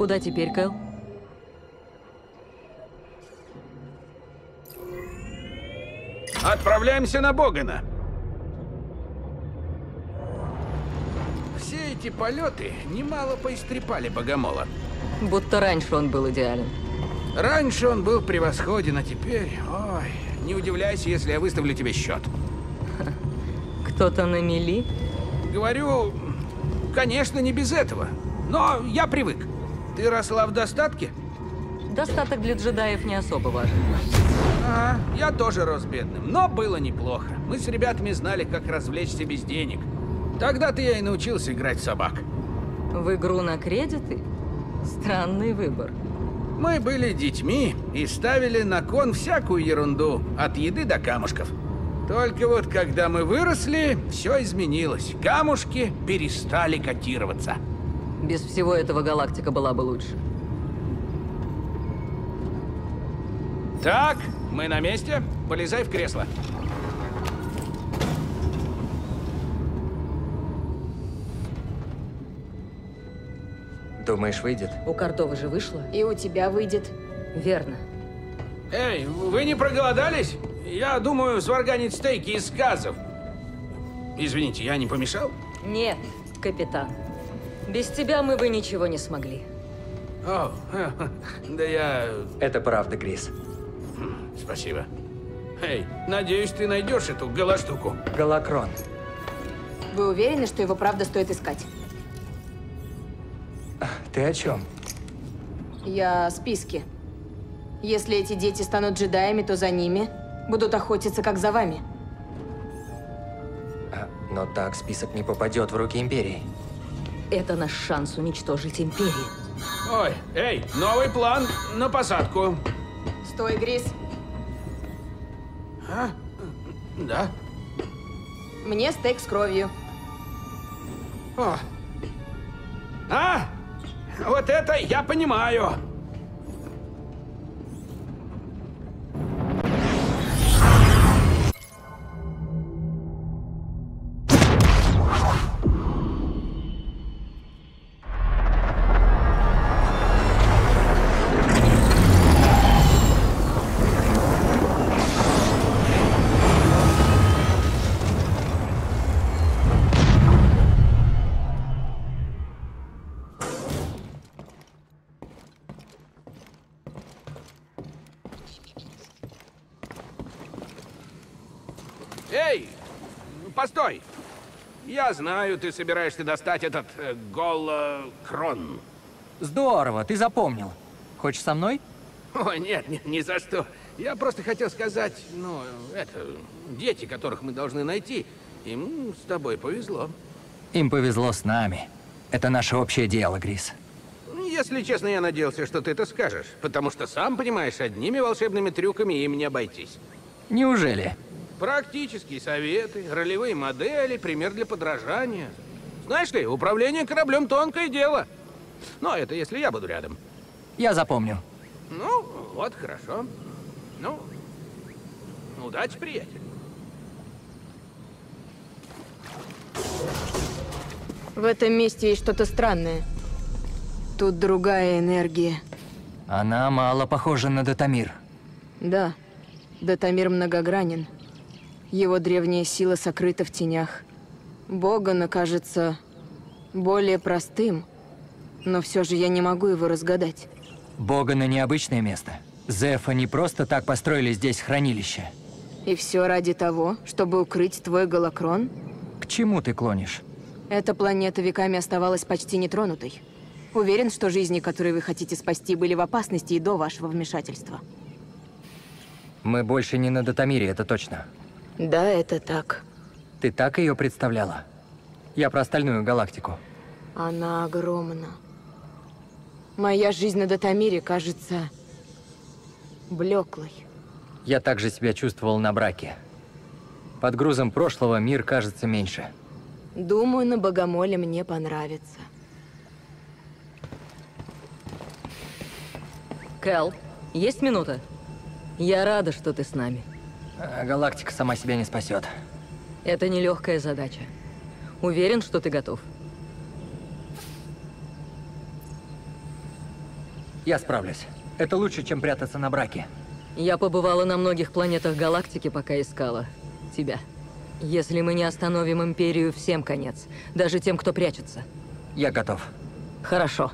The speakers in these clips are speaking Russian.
Куда теперь, Кэл? Отправляемся на Богана. Все эти полеты немало поистрепали Богомола. Будто раньше он был идеален. Раньше он был превосходен, а теперь... Ой, не удивляйся, если я выставлю тебе счет. Кто-то на мели? Говорю, конечно, не без этого. Но я привык. Ты росла в достатке? Достаток для джедаев не особо важен. А, я тоже рос бедным, но было неплохо. Мы с ребятами знали, как развлечься без денег. Тогда-то я и научился играть в собак. В игру на кредиты? Странный выбор. Мы были детьми и ставили на кон всякую ерунду, от еды до камушков. Только вот когда мы выросли, все изменилось. Камушки перестали котироваться. Без всего этого галактика была бы лучше. Так, мы на месте. Полезай в кресло. Думаешь, выйдет? У Картова же вышло. И у тебя выйдет. Верно. Эй, вы не проголодались? Я думаю, сварганить стейки из сказов. Извините, я не помешал? Нет, капитан. Без тебя мы бы ничего не смогли. О, да я... Это правда, Крис. Спасибо. Эй, надеюсь, ты найдешь эту голоштуку. Голокрон. Вы уверены, что его правда стоит искать? Ты о чем? Я о списке. Если эти дети станут джедаями, то за ними будут охотиться, как за вами. А, но так список не попадет в руки Империи. Это наш шанс уничтожить Империю. Ой, эй, новый план на посадку. Стой, Грис. А? Да? Мне стейк с кровью. О. А? Вот это я понимаю. Я знаю, ты собираешься достать этот э, голокрон. Здорово, ты запомнил. Хочешь со мной? О, нет, нет, ни за что. Я просто хотел сказать, ну, это, дети, которых мы должны найти, им с тобой повезло. Им повезло с нами. Это наше общее дело, Грис. Если честно, я надеялся, что ты это скажешь, потому что сам понимаешь, одними волшебными трюками им не обойтись. Неужели? Практические советы, ролевые модели, пример для подражания. Знаешь ли, управление кораблем тонкое дело. Но это если я буду рядом. Я запомню. Ну, вот хорошо. Ну, удачи, приятель. В этом месте есть что-то странное. Тут другая энергия. Она мало похожа на Датамир. Да, Датамир многогранен. Его древняя сила сокрыта в тенях. Богана кажется более простым, но все же я не могу его разгадать. Бога на необычное место. Зефа не просто так построили здесь хранилище. И все ради того, чтобы укрыть твой голокрон? К чему ты клонишь? Эта планета веками оставалась почти нетронутой. Уверен, что жизни, которые вы хотите спасти, были в опасности и до вашего вмешательства. Мы больше не на Датамире, это точно. Да, это так. Ты так ее представляла? Я про остальную галактику. Она огромна. Моя жизнь на Датамире кажется блеклой. Я также себя чувствовал на браке. Под грузом прошлого мир кажется меньше. Думаю, на Богомоле мне понравится. Кэл, есть минута? Я рада, что ты с нами. А галактика сама себя не спасет. Это нелегкая задача. Уверен, что ты готов. Я справлюсь. Это лучше, чем прятаться на браке. Я побывала на многих планетах галактики, пока искала тебя. Если мы не остановим Империю, всем конец. Даже тем, кто прячется. Я готов. Хорошо.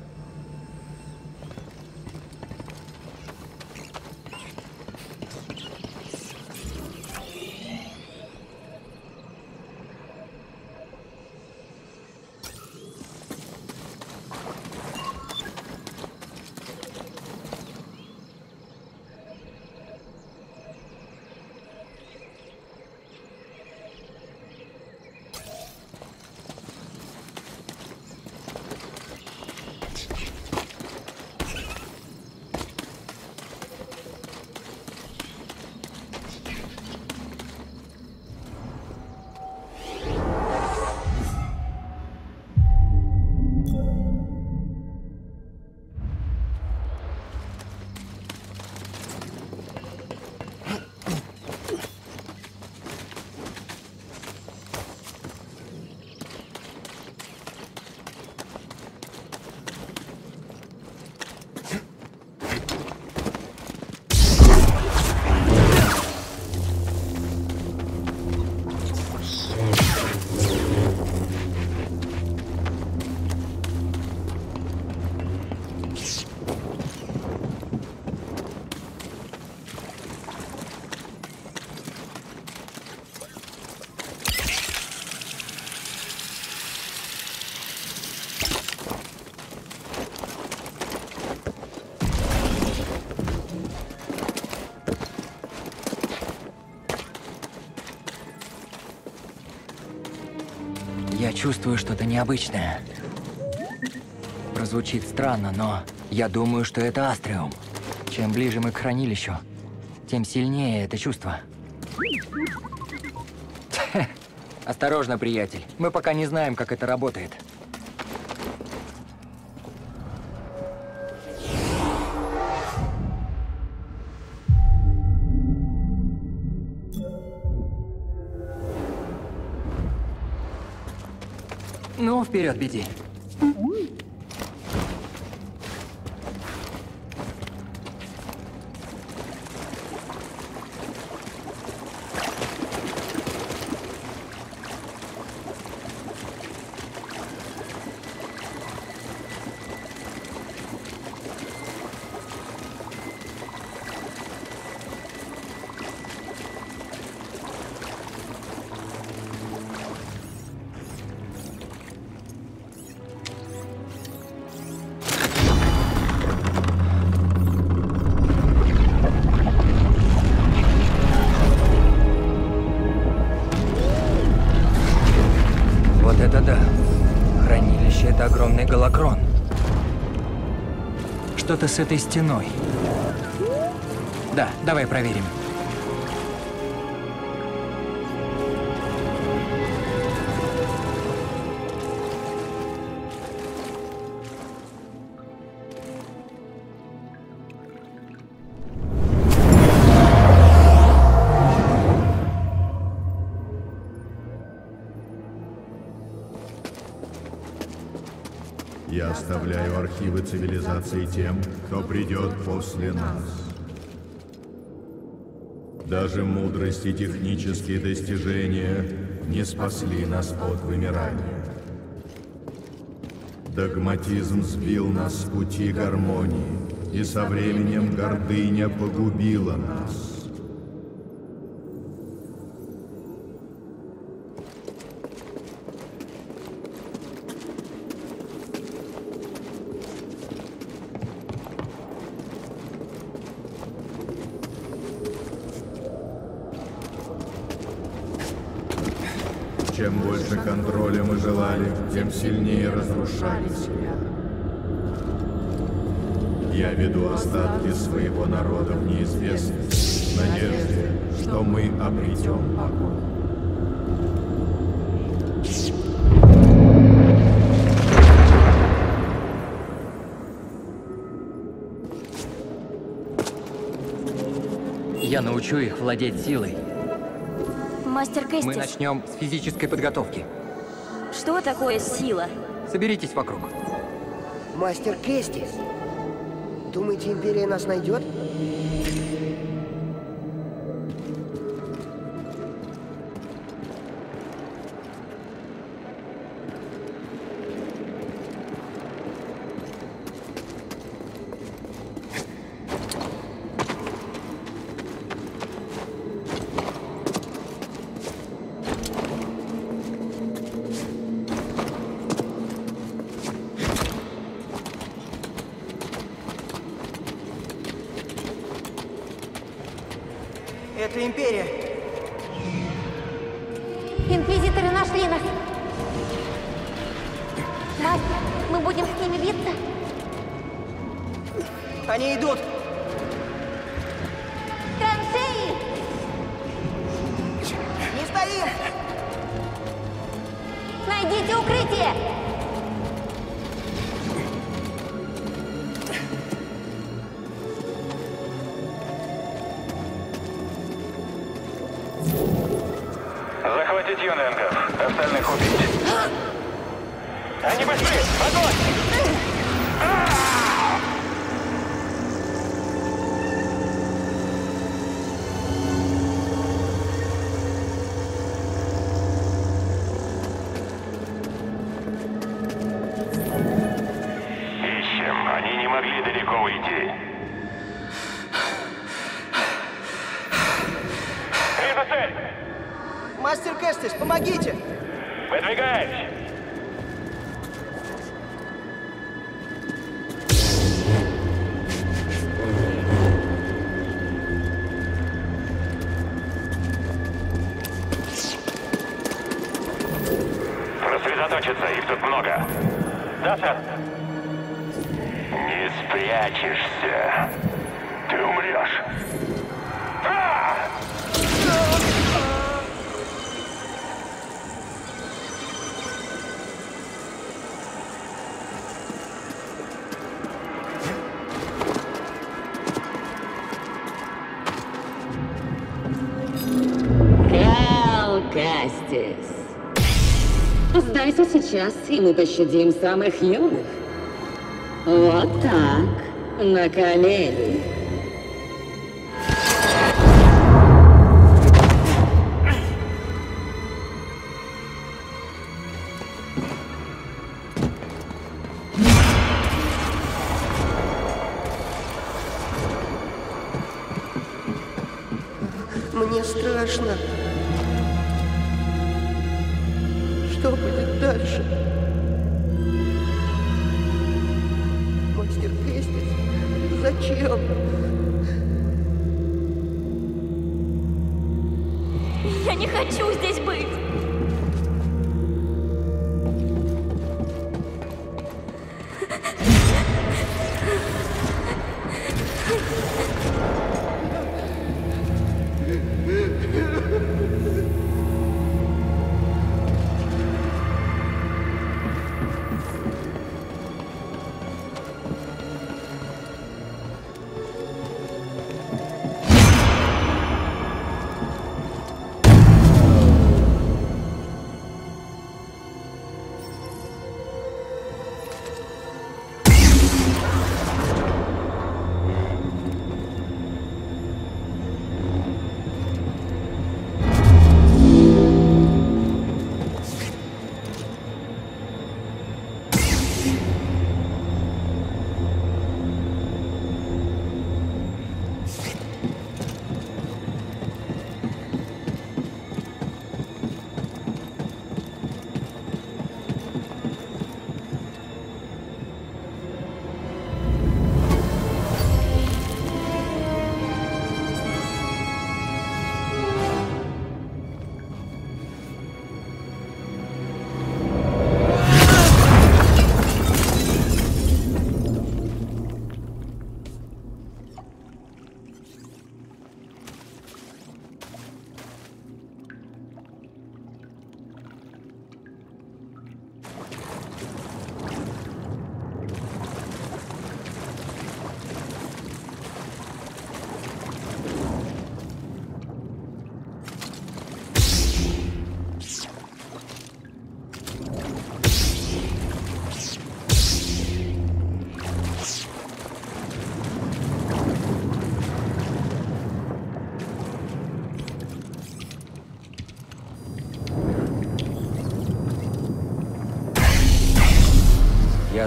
Чувствую что-то необычное. Прозвучит странно, но я думаю, что это Астриум. Чем ближе мы к хранилищу, тем сильнее это чувство. Осторожно, приятель. Мы пока не знаем, как это работает. Ну, вперед, беги. С этой стеной. Да, давай проверим. Оставляю архивы цивилизации тем, кто придет после нас. Даже мудрость и технические достижения не спасли нас от вымирания. Догматизм сбил нас с пути гармонии, и со временем гордыня погубила нас. Чем больше контроля мы желали, тем сильнее разрушали себя. Я веду остатки своего народа в неизвестность, в надежде, что мы обретем покой. Я научу их владеть силой. Мастер Мы Кэстис, начнем с физической подготовки. Что такое сила? Соберитесь вокруг. Мастер Кести. Думаете, Империя нас найдет? 15 юнингов. Остальных убить. Они быстрее! Огонь! Кастис. Сдайся сейчас, и мы пощадим самых юных. Вот так. На колени.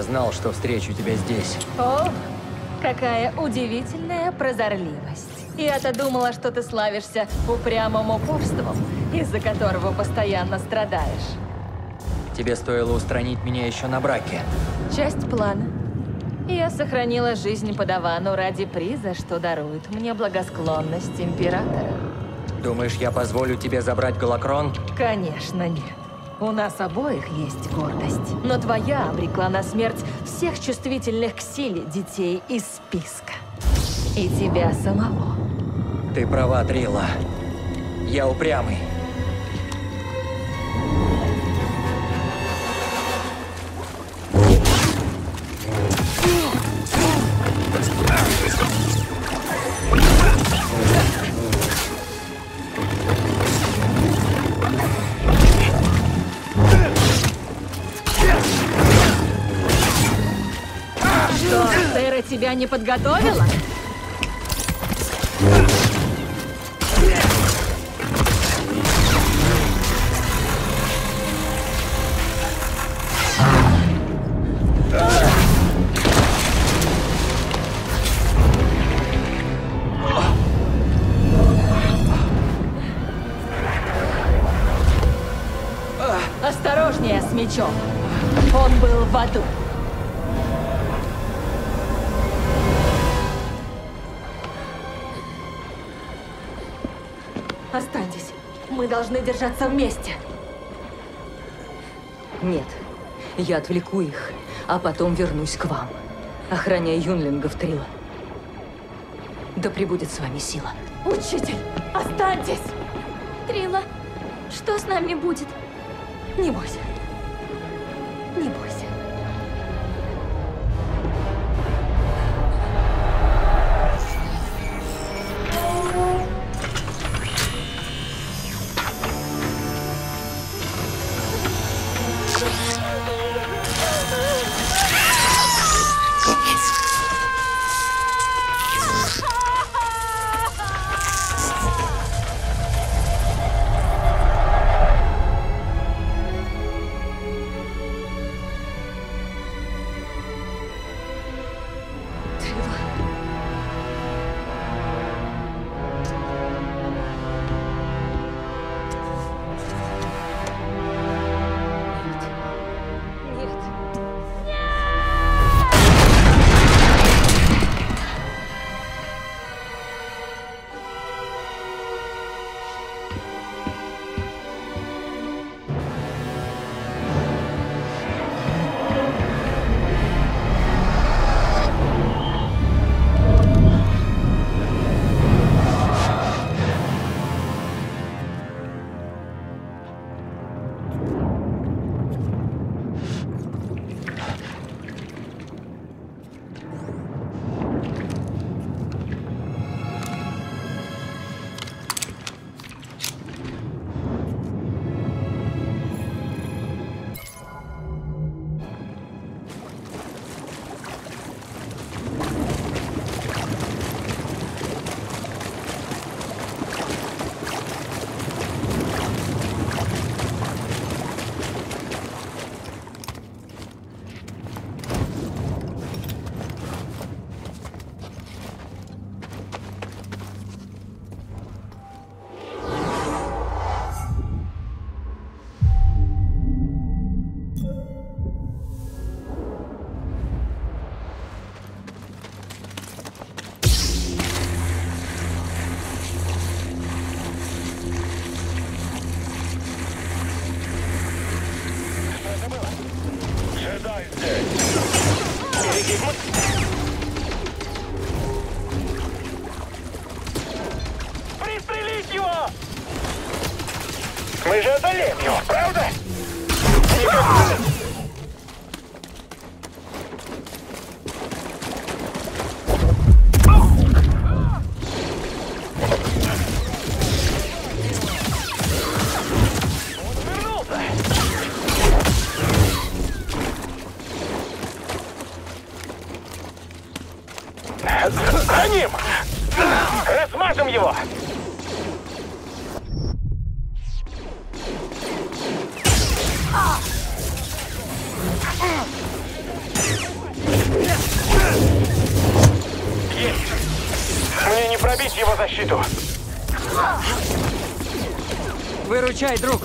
Я знал, что встречу тебя здесь. О, какая удивительная прозорливость. Я-то думала, что ты славишься упрямым упорством, из-за которого постоянно страдаешь. Тебе стоило устранить меня еще на браке. Часть плана. Я сохранила жизнь подавану ради приза, что дарует мне благосклонность императора. Думаешь, я позволю тебе забрать Галакрон? Конечно, нет. У нас обоих есть гордость. Но твоя обрекла на смерть всех чувствительных к силе детей из списка. И тебя самого. Ты права, Трила. Я упрямый. Тебя не подготовила? Должны держаться вместе. Нет. Я отвлеку их, а потом вернусь к вам. Охраняя юнлингов Трила. Да пребудет с вами сила. Учитель, останьтесь! Трила, что с нами будет? Не бойся. За ним! Размажем его! Мне не пробить его защиту! Выручай, друг!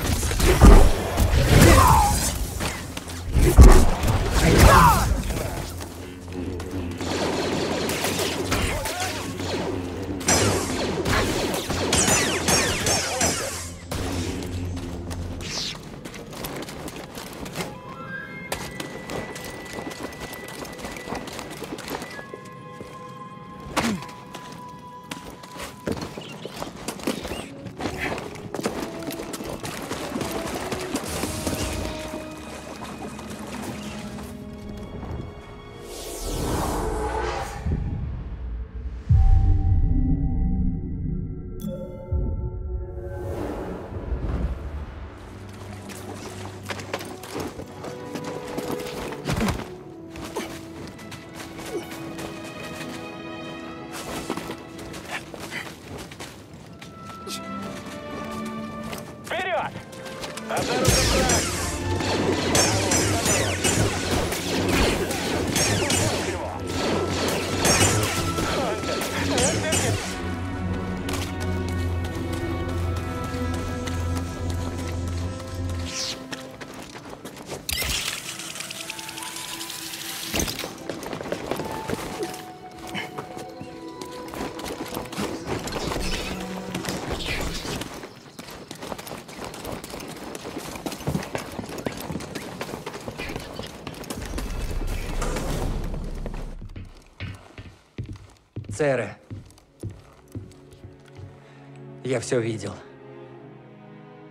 That's Цере. Я все видел.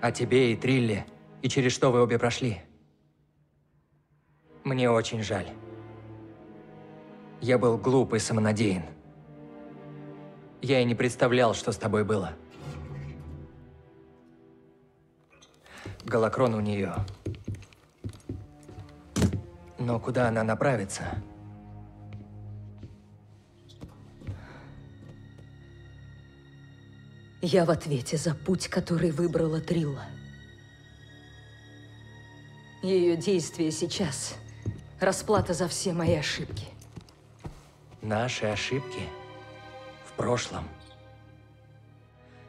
О тебе и Трилле, и через что вы обе прошли. Мне очень жаль. Я был глуп и самонадеян. Я и не представлял, что с тобой было. Голокрон у нее. Но куда она направится? Я в ответе за путь, который выбрала Трилла. Ее действия сейчас – расплата за все мои ошибки. Наши ошибки в прошлом.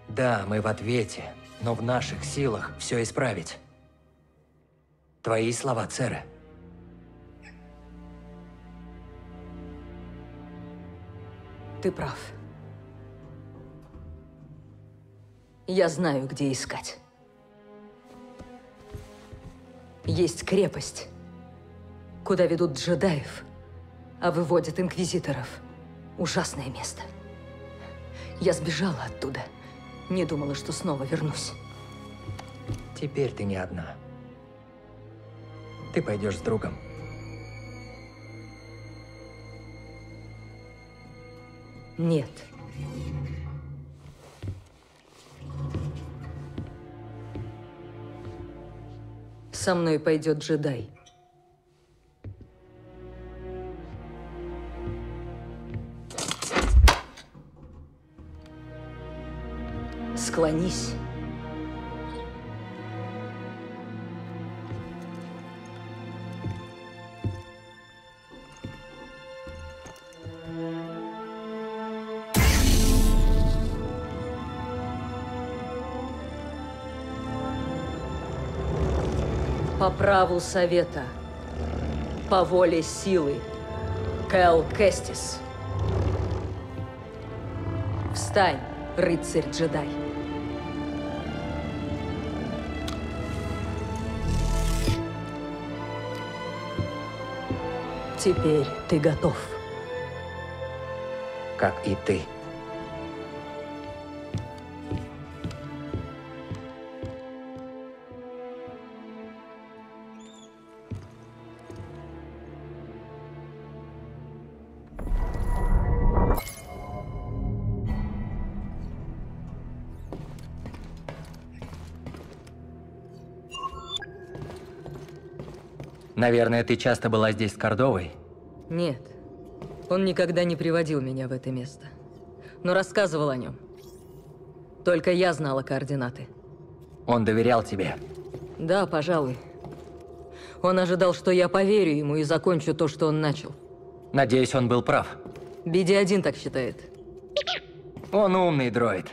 Да, мы в ответе, но в наших силах все исправить. Твои слова, Цере. Ты прав. Я знаю, где искать. Есть крепость, куда ведут джедаев, а выводят инквизиторов. Ужасное место. Я сбежала оттуда. Не думала, что снова вернусь. Теперь ты не одна. Ты пойдешь с другом. Нет. Со мной пойдет джедай. Склонись. Праву совета. По воле силы. Кэл Кэстис. Встань, рыцарь-джедай. Теперь ты готов. Как и ты. Наверное, ты часто была здесь с Кордовой? Нет. Он никогда не приводил меня в это место. Но рассказывал о нем. Только я знала координаты. Он доверял тебе. Да, пожалуй. Он ожидал, что я поверю ему и закончу то, что он начал. Надеюсь, он был прав. BD-1 так считает. Он умный дроид.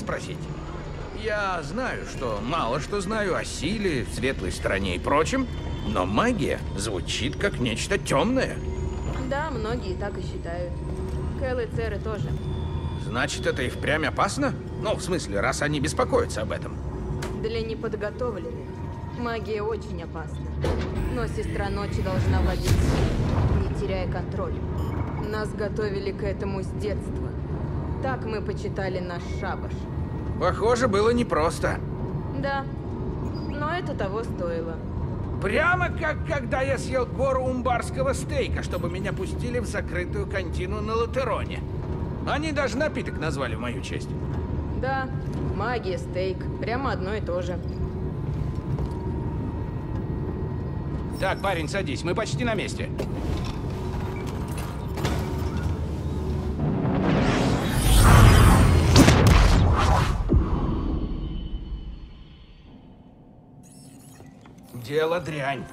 Спросить. Я знаю, что мало что знаю о силе, светлой стороне и прочем, но магия звучит как нечто темное. Да, многие так и считают. Кэл и Церы тоже. Значит, это и впрямь опасно? Ну, в смысле, раз они беспокоятся об этом. Для неподготовленных магия очень опасна. Но сестра ночи должна силой, не теряя контроль. Нас готовили к этому с детства. Так мы почитали наш шабаш. Похоже, было непросто. Да, но это того стоило. Прямо как когда я съел гору умбарского стейка, чтобы меня пустили в закрытую контину на Латероне. Они даже напиток назвали в мою честь. Да, магия, стейк. Прямо одно и то же. Так, парень, садись, мы почти на месте. Дело дрянь.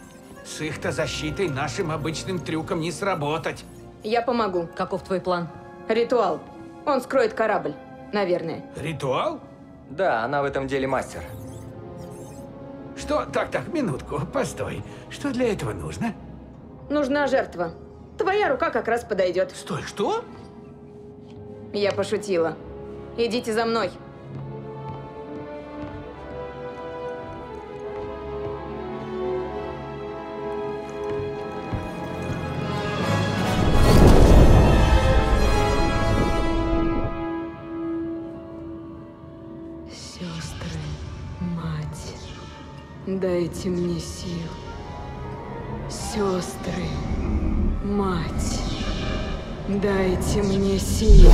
С их-то защитой нашим обычным трюком не сработать. Я помогу. Каков твой план? Ритуал. Он скроет корабль. Наверное. Ритуал? Да, она в этом деле мастер. Что? Так, так, минутку, постой. Что для этого нужно? Нужна жертва. Твоя рука как раз подойдет. Стой, что? Я пошутила. Идите за мной. Дайте мне сил. Сестры, мать, дайте мне сил.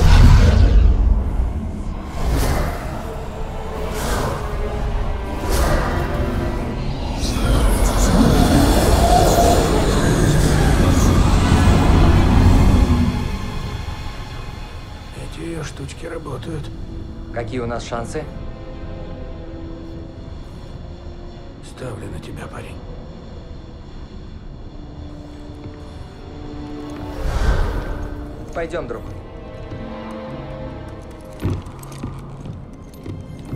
Эти ее штучки работают. Какие у нас шансы? Тебя, парень. Пойдем, друг.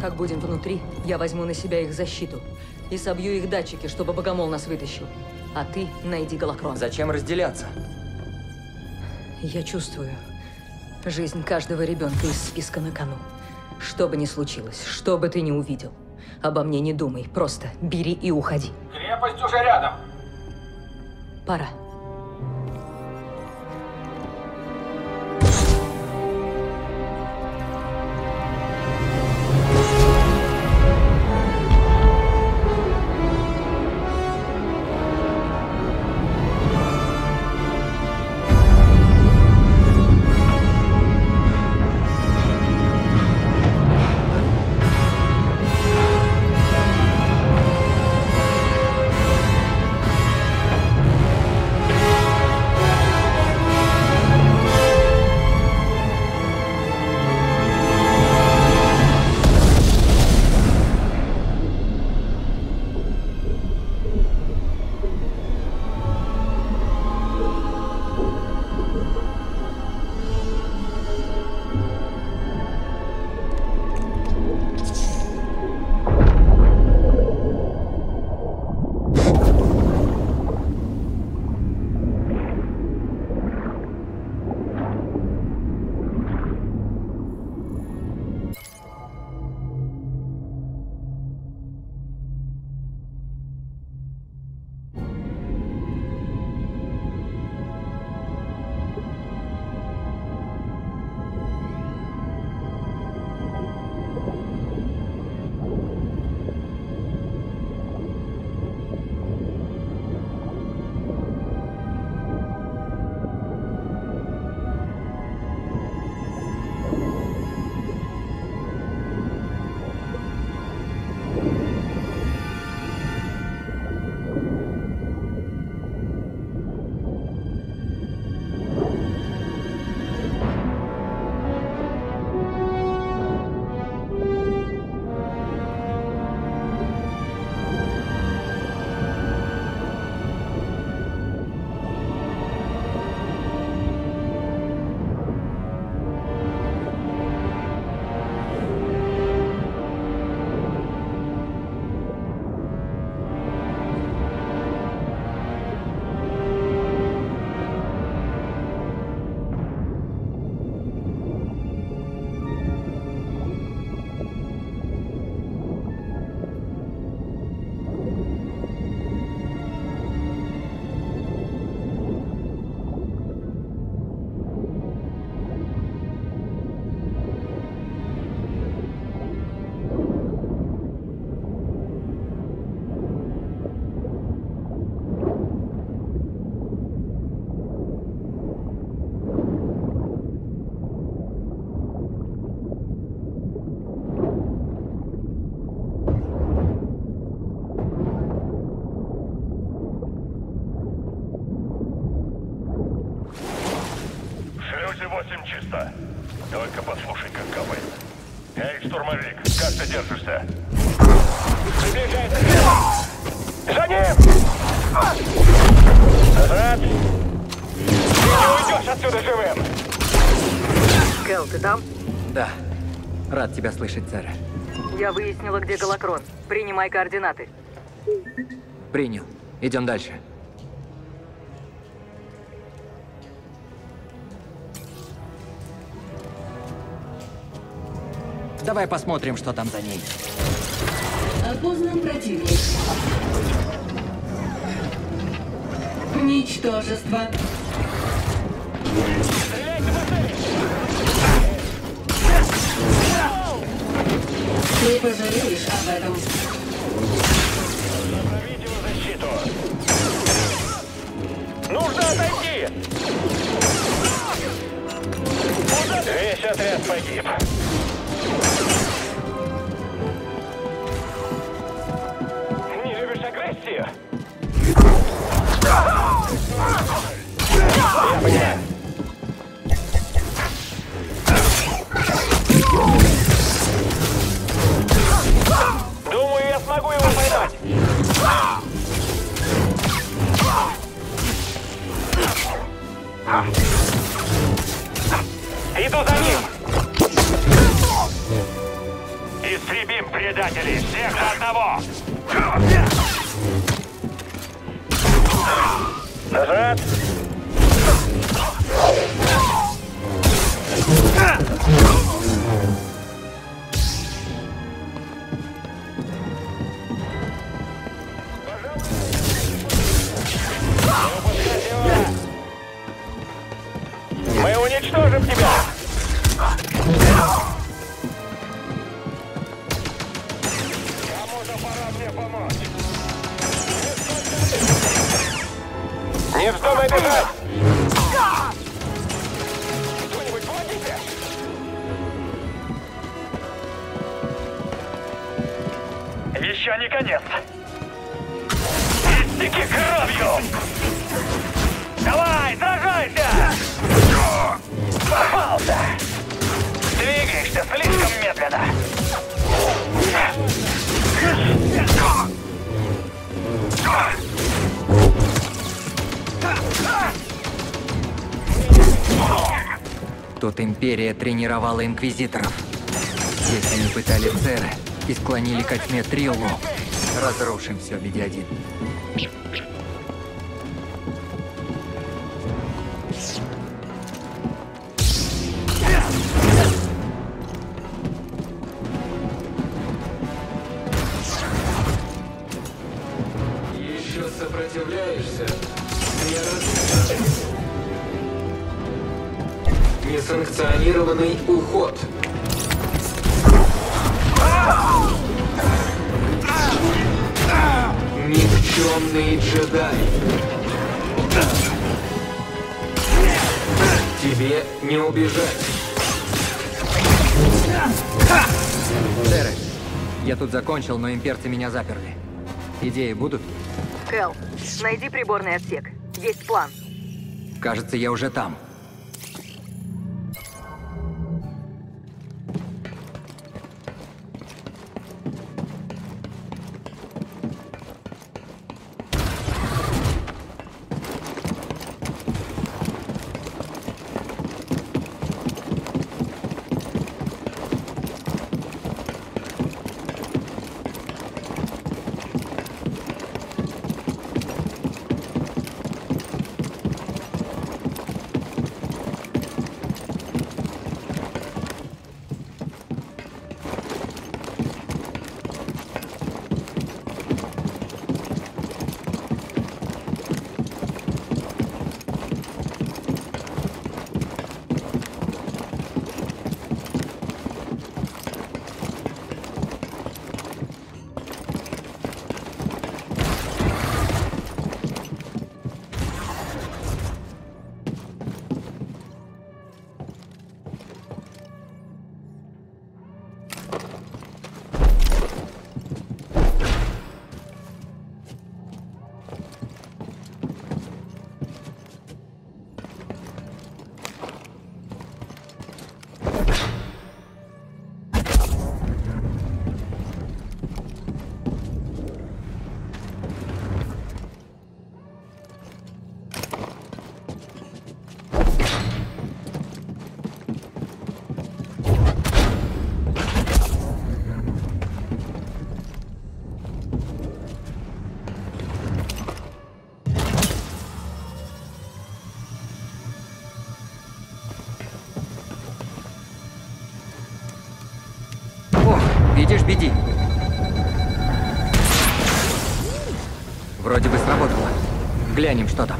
Как будем внутри, я возьму на себя их защиту. И собью их датчики, чтобы Богомол нас вытащил. А ты найди Галакрон. Зачем разделяться? Я чувствую. Жизнь каждого ребенка из списка на кону. Что бы ни случилось, что бы ты ни увидел. Обо мне не думай, просто бери и уходи. Крепость уже рядом. Пора. 8 чисто. Только послушай, как капает. Эй, штурмовик, как ты держишься? Приближается За ним! Назад! Ты не уйдешь отсюда живым! Кэл, ты там? Да. Рад тебя слышать, сэр. Я выяснила, где Галакрон. Принимай координаты. Принял. Идем дальше. Давай посмотрим, что там за ней. Опознан противник. Ничтожество. Ты пожалеешь об этом. защиту! Нужно отойти! Весь отряд погиб. Думаю, я смогу его поймать. Иду за ним! Истребим предателей всех до одного! Истеки кровью! Давай, сражайся! Попался! Двигаешься слишком медленно. Тут Империя тренировала инквизиторов. Здесь они пытали Цера и склонили ко тьме Триллу. Разрушим все, Ведь-1. Еще сопротивляешься? Я рад. Несанкционированный закончил, но имперцы меня заперли. Идеи будут? Кэл, найди приборный отсек. Есть план. Кажется, я уже там. Беди. Вроде бы сработало. Глянем, что там.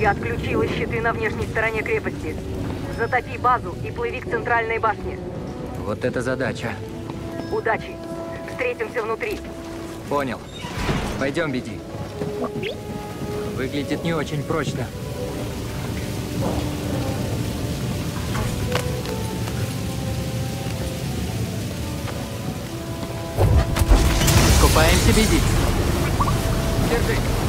Я отключила щиты на внешней стороне крепости. Затопи базу и плыви к центральной башне. Вот это задача. Удачи. Встретимся внутри. Понял. Пойдем, беди. Выглядит не очень прочно. Купаемся, беди. Держи.